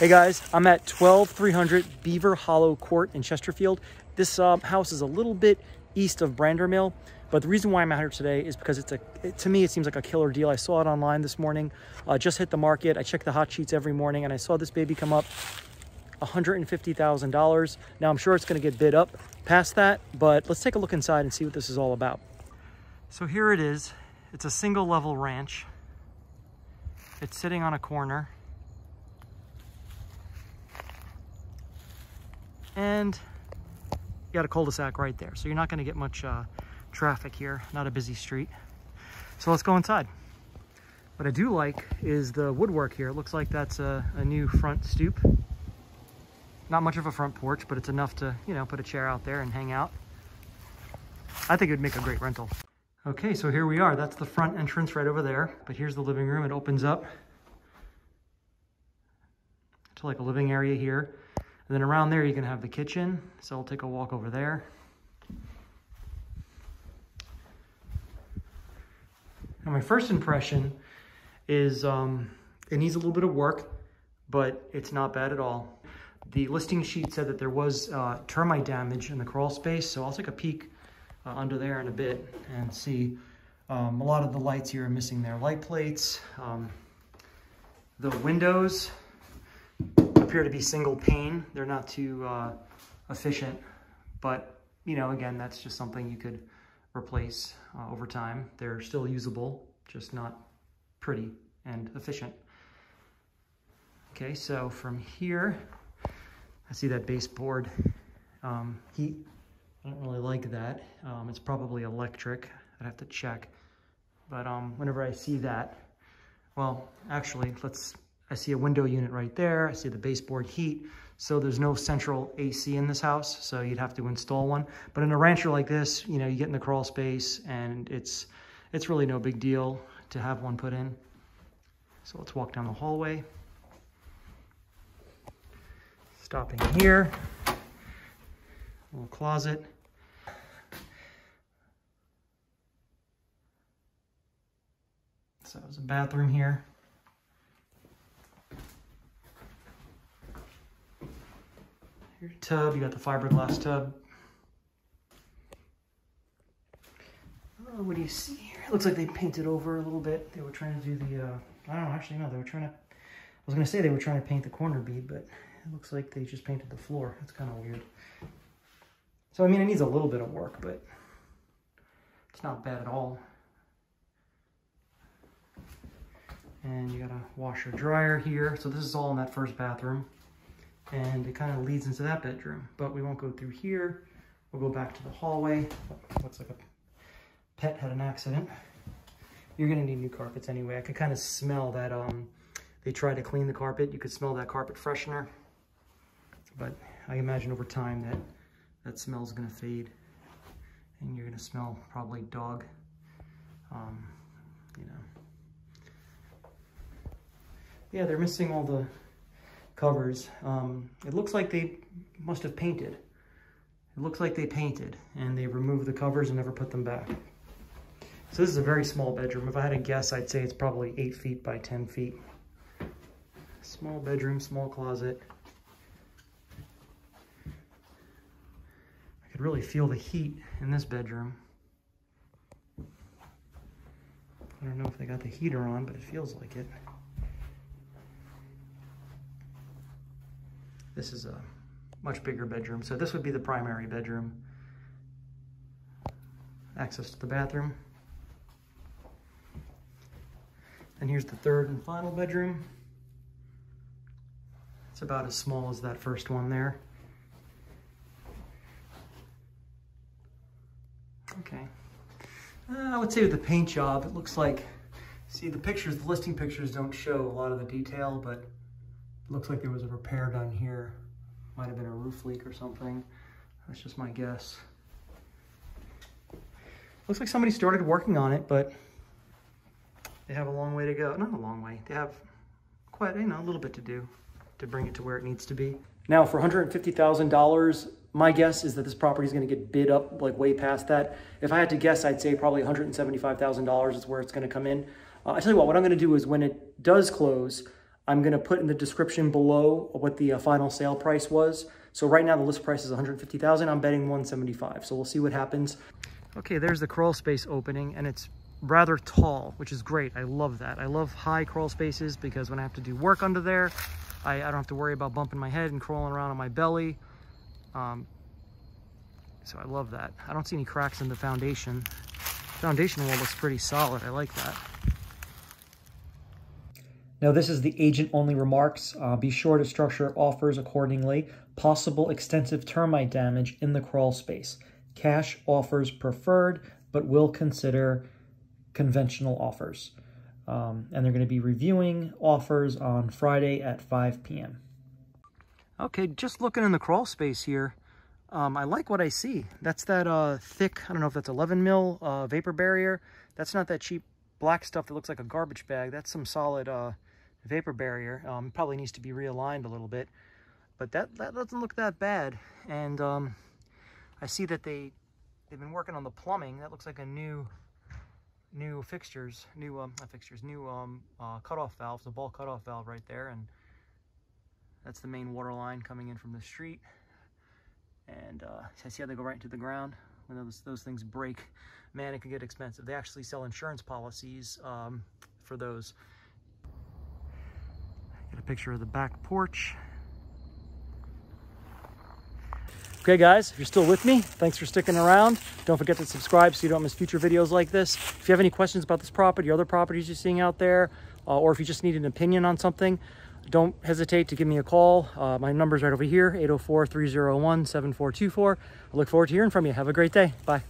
Hey guys, I'm at 12300 Beaver Hollow Court in Chesterfield. This um, house is a little bit east of Brander Mill, but the reason why I'm out here today is because it's a, it, to me, it seems like a killer deal. I saw it online this morning, uh, just hit the market. I check the hot sheets every morning and I saw this baby come up $150,000. Now I'm sure it's gonna get bid up past that, but let's take a look inside and see what this is all about. So here it is. It's a single level ranch. It's sitting on a corner. And you got a cul-de-sac right there. So you're not gonna get much uh, traffic here, not a busy street. So let's go inside. What I do like is the woodwork here. It looks like that's a, a new front stoop. Not much of a front porch, but it's enough to, you know, put a chair out there and hang out. I think it would make a great rental. Okay, so here we are. That's the front entrance right over there. But here's the living room. It opens up to like a living area here. And then around there, you can have the kitchen. So I'll take a walk over there. Now my first impression is um, it needs a little bit of work, but it's not bad at all. The listing sheet said that there was uh, termite damage in the crawl space, so I'll take a peek uh, under there in a bit and see. Um, a lot of the lights here are missing their light plates. Um, the windows appear to be single pane. They're not too uh, efficient, but you know, again, that's just something you could replace uh, over time. They're still usable, just not pretty and efficient. Okay, so from here, I see that baseboard um, heat. I don't really like that. Um, it's probably electric. I'd have to check. But um, whenever I see that, well, actually, let's I see a window unit right there. I see the baseboard heat. So there's no central AC in this house, so you'd have to install one. But in a rancher like this, you know, you get in the crawl space and it's, it's really no big deal to have one put in. So let's walk down the hallway. Stopping here, little closet. So there's a bathroom here. Your tub, you got the fiberglass tub. Oh, what do you see here? It looks like they painted over a little bit. They were trying to do the, uh, I don't know, actually no, they were trying to, I was gonna say they were trying to paint the corner bead, but it looks like they just painted the floor. That's kind of weird. So, I mean, it needs a little bit of work, but it's not bad at all. And you got a washer dryer here. So this is all in that first bathroom and it kind of leads into that bedroom. But we won't go through here. We'll go back to the hallway. Looks like a pet had an accident. You're gonna need new carpets anyway. I could kind of smell that um, they tried to clean the carpet. You could smell that carpet freshener. But I imagine over time that that smell's gonna fade and you're gonna smell probably dog, um, you know. Yeah, they're missing all the covers. Um, it looks like they must have painted. It looks like they painted and they removed the covers and never put them back. So this is a very small bedroom. If I had to guess, I'd say it's probably 8 feet by 10 feet. Small bedroom, small closet. I could really feel the heat in this bedroom. I don't know if they got the heater on, but it feels like it. This is a much bigger bedroom. So this would be the primary bedroom. Access to the bathroom. And here's the third and final bedroom. It's about as small as that first one there. Okay. Uh, I would say with the paint job, it looks like, see the pictures, the listing pictures don't show a lot of the detail, but Looks like there was a repair done here. Might have been a roof leak or something. That's just my guess. Looks like somebody started working on it, but they have a long way to go. Not a long way. They have quite, you know, a little bit to do to bring it to where it needs to be. Now, for $150,000, my guess is that this property is going to get bid up like way past that. If I had to guess, I'd say probably $175,000 is where it's going to come in. Uh, I tell you what, what I'm going to do is when it does close, I'm going to put in the description below what the uh, final sale price was. So right now the list price is 150,000. I'm betting 175. So we'll see what happens. Okay, there's the crawl space opening and it's rather tall, which is great. I love that. I love high crawl spaces because when I have to do work under there, I, I don't have to worry about bumping my head and crawling around on my belly. Um, so I love that. I don't see any cracks in the foundation. Foundation wall looks pretty solid. I like that. Now this is the agent-only remarks. Uh, be sure to structure offers accordingly. Possible extensive termite damage in the crawl space. Cash offers preferred, but will consider conventional offers. Um, and they're going to be reviewing offers on Friday at 5 p.m. Okay, just looking in the crawl space here, um, I like what I see. That's that uh, thick, I don't know if that's 11 mil uh, vapor barrier. That's not that cheap black stuff that looks like a garbage bag. That's some solid uh, vapor barrier. Um, probably needs to be realigned a little bit. But that, that doesn't look that bad. And um, I see that they, they've been working on the plumbing. That looks like a new new fixtures, new um, fixtures, new um, uh, cutoff valves, the ball cutoff valve right there, and that's the main water line coming in from the street. And uh, I see how they go right into the ground. When those those things break, man, it can get expensive. They actually sell insurance policies um, for those. Get a picture of the back porch. Okay guys, if you're still with me, thanks for sticking around. Don't forget to subscribe so you don't miss future videos like this. If you have any questions about this property or other properties you're seeing out there, uh, or if you just need an opinion on something, don't hesitate to give me a call. Uh, my number's right over here, 804-301-7424. I look forward to hearing from you. Have a great day. Bye.